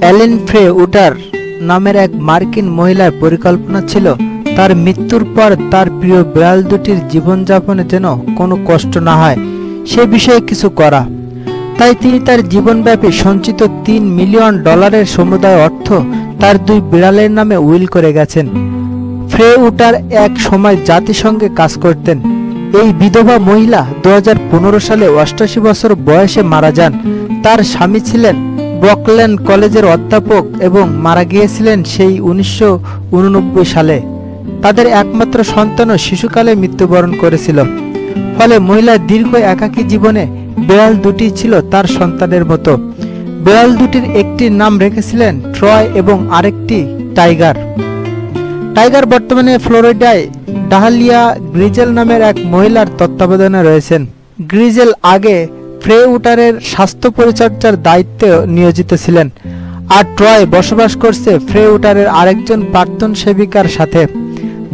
Allen ফ্রে উটার নামের এক মার্কিন মহিলার পরিকল্পনা ছিল তার মৃত্যুর পর তার প্রিয় বিড়াল দুটির জীবনযাপনে যেন কোনো কষ্ট না হয়, সে বিষয়ে কিছু করা। তাই তিনি তার জীবনব্যাপী সঞ্চিত তিন মিলিয়ন ডলারের সমুদায় অর্থ তার দুই বিড়ালের নামে উইল করে গেছেন। ফ্রে উটার এক সময় জাতিসংঘে কাজ করতেন। এই বিধবা মহিলা দু সালে অষ্টাশি বছর বয়সে মারা যান। তার স্বামী ছিলেন ব্রকল্যান্ড কলেজের অধ্যাপক এবং মারা গিয়েছিলেন সেই উনিশশো সালে। তাদের একমাত্র সন্তানও শিশুকালে মৃত্যুবরণ করেছিল। ফলে মহিলার দীর্ঘ একাকী জীবনে বিড়াল দুটি ছিল তার সন্তানের মতো। বিড়াল দুটির একটি নাম রেখেছিলেন ট্রয় এবং আরেকটি টাইগার। টাইগার বর্তমানে ফ্লোরিডায় ডাহালিয়া গ্রিজেল নামের এক মহিলার তত্ত্বাবধানে রয়েছেন। গ্রিজেল আগে ফ্রে উটারের স্বাস্থ্য পরিচর্যার দায়িত্বে নিয়োজিত ছিলেন, আর ট্রয় বসবাস করছে ফ্রে উটারের আরেকজন প্রাক্তন সেবিকার সাথে,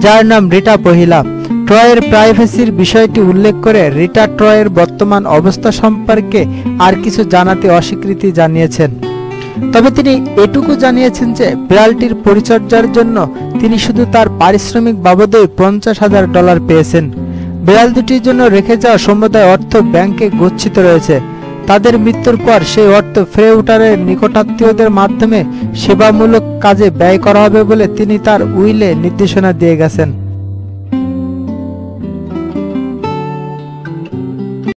যার নাম রিটা পহিলা। ট্রয়ের প্রাইভেসির বিষয়টি উল্লেখ করে রিটা ট্রয়ের বর্তমান অবস্থা সম্পর্কে আর কিছু জানাতে অস্বীকৃতি জানিয়েছেন। তবে তিনি এটুকু জানিয়েছেন যে বিড়ালটির পরিচর্যার জন্য তিনি শুধু তার পারিশ্রমিক বাবদে পঞ্চাশ হাজার ডলার পেয়েছেন। বিড়াল দুটির জন্য রেখে যাওয়া সমুদায় অর্থ ব্যাংকে গচ্ছিত রয়েছে। তাদের মৃত্যুর পর সেই অর্থ ফ্রে উটারের নিকটাত্মীয়দের মাধ্যমে সেবামূলক কাজে ব্যয় করা হবে বলে তিনি তার উইলে নির্দেশনা দিয়ে গেছেন।